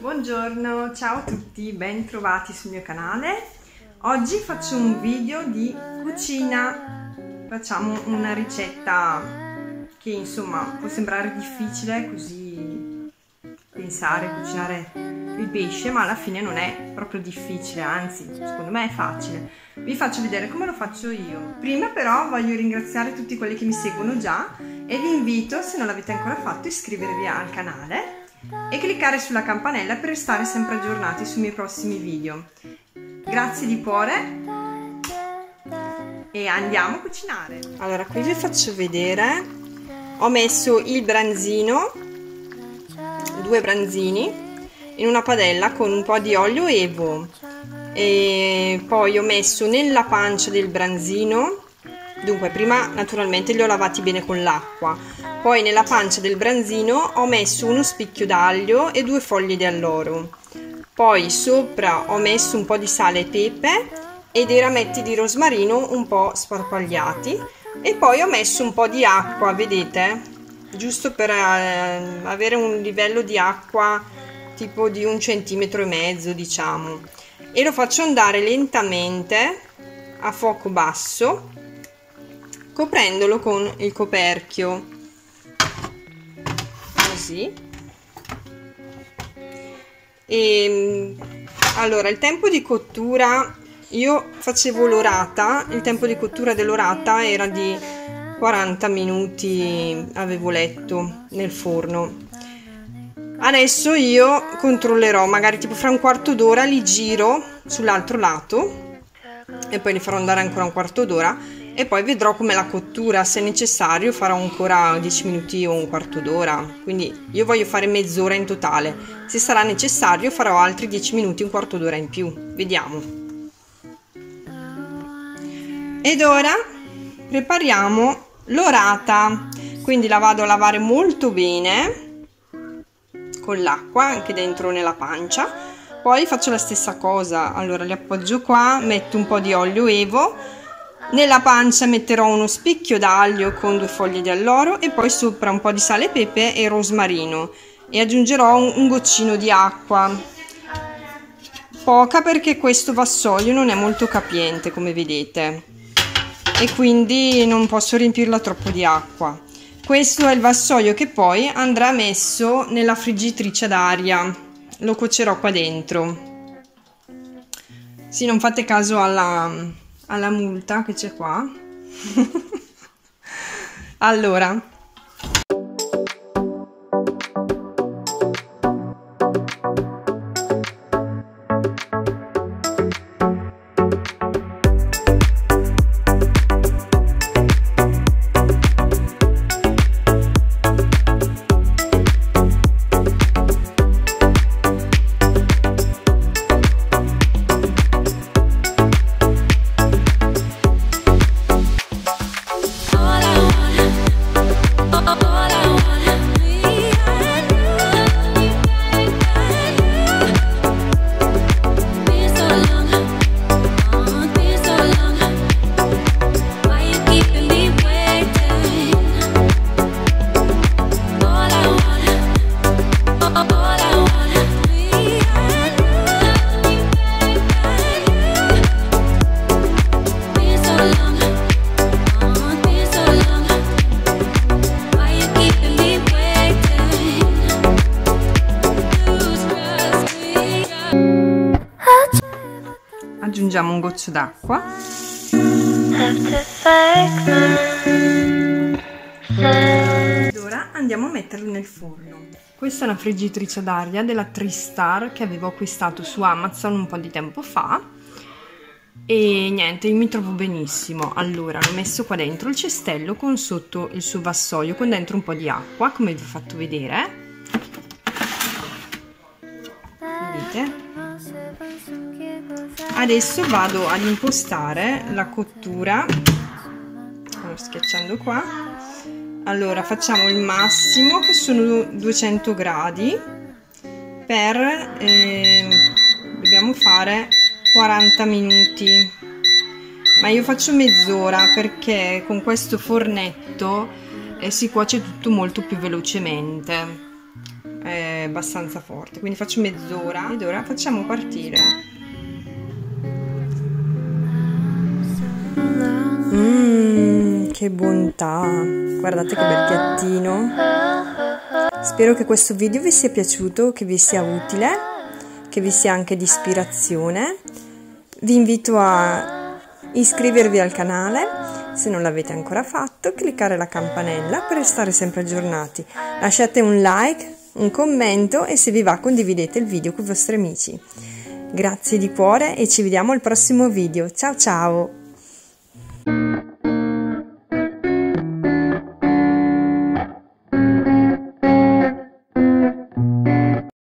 Buongiorno, ciao a tutti, ben trovati sul mio canale. Oggi faccio un video di cucina. Facciamo una ricetta che insomma può sembrare difficile così pensare, cucinare il pesce, ma alla fine non è proprio difficile, anzi secondo me è facile. Vi faccio vedere come lo faccio io. Prima però voglio ringraziare tutti quelli che mi seguono già e vi invito, se non l'avete ancora fatto, iscrivervi al canale e cliccare sulla campanella per restare sempre aggiornati sui miei prossimi video. Grazie di cuore e andiamo a cucinare. Allora, qui vi faccio vedere, ho messo il branzino, due branzini, in una padella con un po' di olio evo e poi ho messo nella pancia del branzino dunque prima naturalmente li ho lavati bene con l'acqua poi nella pancia del branzino ho messo uno spicchio d'aglio e due foglie di alloro. Poi sopra ho messo un po' di sale e pepe e dei rametti di rosmarino un po' sparpagliati. E poi ho messo un po' di acqua, vedete? Giusto per eh, avere un livello di acqua tipo di un centimetro e mezzo, diciamo. E lo faccio andare lentamente a fuoco basso, coprendolo con il coperchio. Così. E ehm, allora il tempo di cottura io facevo l'orata il tempo di cottura dell'orata era di 40 minuti avevo letto nel forno adesso io controllerò magari tipo fra un quarto d'ora li giro sull'altro lato e poi li farò andare ancora un quarto d'ora e poi vedrò come la cottura, se necessario farò ancora 10 minuti o un quarto d'ora, quindi io voglio fare mezz'ora in totale, se sarà necessario farò altri 10 minuti, un quarto d'ora in più, vediamo. Ed ora prepariamo l'orata, quindi la vado a lavare molto bene con l'acqua anche dentro nella pancia, poi faccio la stessa cosa, allora li appoggio qua, metto un po' di olio evo, nella pancia metterò uno spicchio d'aglio con due foglie di alloro e poi sopra un po' di sale pepe e rosmarino e aggiungerò un, un goccino di acqua. Poca perché questo vassoio non è molto capiente come vedete e quindi non posso riempirla troppo di acqua. Questo è il vassoio che poi andrà messo nella friggitrice d'aria. Lo cuocerò qua dentro. Sì, non fate caso alla, alla multa che c'è qua. allora, aggiungiamo un goccio d'acqua metterlo nel forno. Questa è una friggitrice d'aria della Tristar che avevo acquistato su Amazon un po' di tempo fa. E niente, io mi trovo benissimo. Allora l'ho messo qua dentro il cestello con sotto il suo vassoio con dentro un po' di acqua come vi ho fatto vedere. Vedete? Adesso vado ad impostare la cottura sto schiacciando qua. Allora facciamo il massimo che sono 200 gradi per eh, dobbiamo fare 40 minuti. Ma io faccio mezz'ora perché con questo fornetto eh, si cuoce tutto molto più velocemente. È abbastanza forte. Quindi faccio mezz'ora. Ed ora facciamo partire che bontà guardate che bel piattino spero che questo video vi sia piaciuto che vi sia utile che vi sia anche di ispirazione vi invito a iscrivervi al canale se non l'avete ancora fatto, cliccare la campanella per restare sempre aggiornati. Lasciate un like, un commento e se vi va condividete il video con i vostri amici. Grazie di cuore e ci vediamo al prossimo video. Ciao ciao!